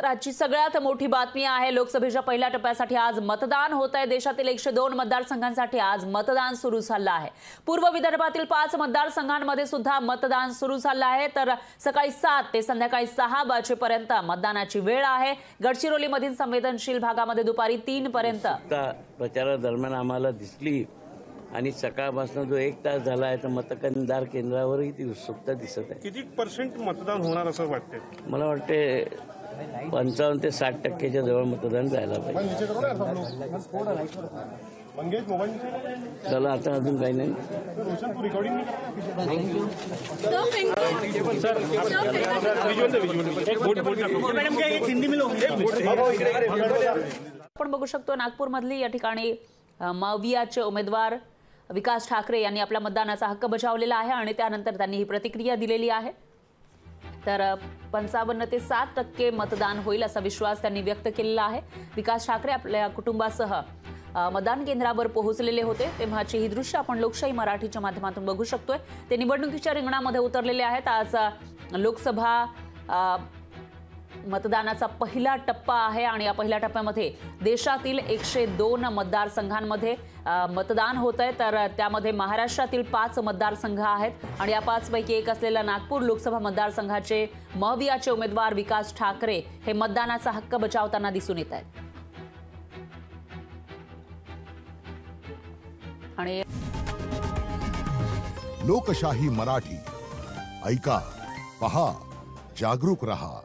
तर आजची सगळ्यात मोठी बातमी आहे. लोकसभेच्या पहिल्या टप्प्यासाठी आज मतदान होत आहे. देशातील एकशे दोन मतदारसंघांसाठी आज मतदान सुरू झालं आहे. पूर्व विदर्भातील पाच मतदारसंघांमध्ये सुद्धा मतदान सुरू झालं आहे. तर सकाळी सात ते संध्याकाळी सहा वाजेपर्यंत मतदानाची वेळ आहे. गडचिरोलीमधील संवेदनशील भागामध्ये दुपारी तीन पर्यंत आता प्रचारादरम्यान आम्हाला दिसली आणि सकाळपासून जो एक तास झाला आहे तर मतदार केंद्रावरही ती उत्सुकता दिसत आहे. किती पर्सेंट मतदान होणार असं वाटते मला वाटते पंचावन्न ते साठ टक्क्याच्या जवळ मतदान जायला पाहिजे. मंगेश मोबाईल त्याला आता अजून काही नाही. आपण बघू शकतो नागपूरमधली या ठिकाणी अ, मावियाचे उमेदवार विकास ठाकरे यांनी आपला मतदानाचा हक्क बजावलेला आहे आणि त्यानंतर त्यांनी ही प्रतिक्रिया दिलेली आहे. तर पंचावन्न ते सात टक्के मतदान होईल असा विश्वास त्यांनी व्यक्त केलेला आहे. विकास ठाकरे आपल्या कुटुंबासह मतदान केंद्रावर पोहोचलेले होते. तेव्हाची ही दृश्य आपण लोकशाही मराठीच्या माध्यमातून बघू शकतोय. ते निवडणुकीच्या रिंगणामध्ये उतरलेले आहेत. आज लोकसभा मतदानाचा पहिला टप्पा आहे आणि या पहिल्या टप्प्यामध्ये देशातील एकशे दोन मतदारसंघांमध्ये मतदान होत आहे तर त्यामध्ये महाराष्ट्रातील पाच मतदारसंघ आहेत आणि या पाचपैकी एक असलेल्या नागपूर लोकसभा मतदारसंघाचे महवियाचे उमेदवार विकास ठाकरे हे मतदानाचा हक्क बजावताना दिसून येत आहेत. आणि लोकशाही मराठी. ऐका पहा जागरूक रहा.